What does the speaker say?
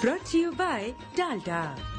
Brought to you by Dalda.